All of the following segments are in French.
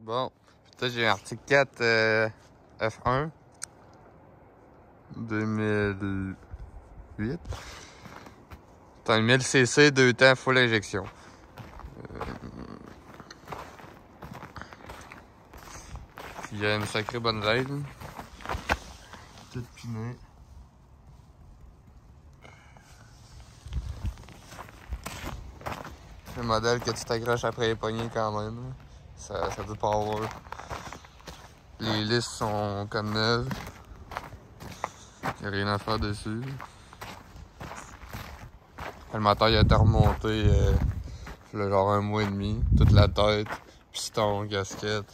Bon, peut-être j'ai un article 4 euh, F1 2008. C'est un 1000 cc, deux temps, full injection. Euh, Il y a une sacrée bonne règle. Toute pinée. Le modèle que tu t'accroches après les poignées quand même. Ça, ça doit pas avoir. Les listes sont comme neuves. Il a rien à faire dessus. Le moteur il a été remonté genre un mois et demi. Toute la tête, piston, gasket.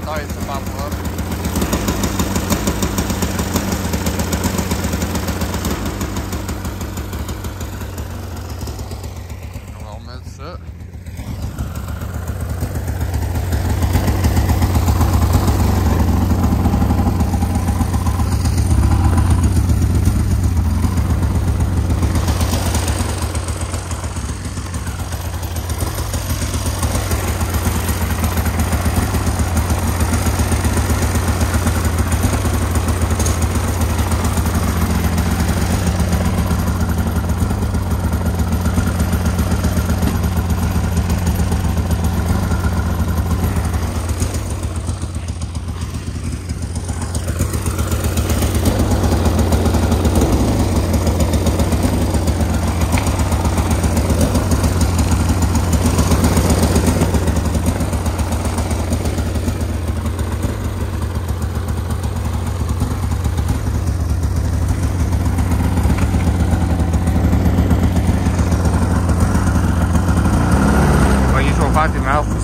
Le port, le moteur est super The Malcolm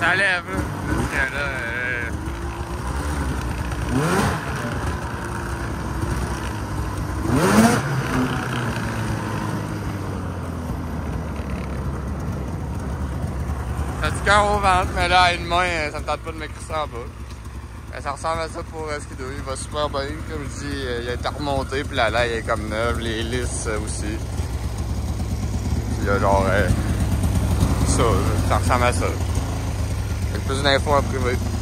ça lève, hein. Que là, euh, Ça du cœur au ventre, mais là, à une main, euh, ça me tente pas de me crisser en bas. Euh, Ça ressemble à ça pour euh, Skido. Il va super bien. Comme je dis, euh, il a été remonté, puis la laille est comme neuve, les euh, aussi. Puis il y a genre ça, ça ressemble à ça. There's an A4 up.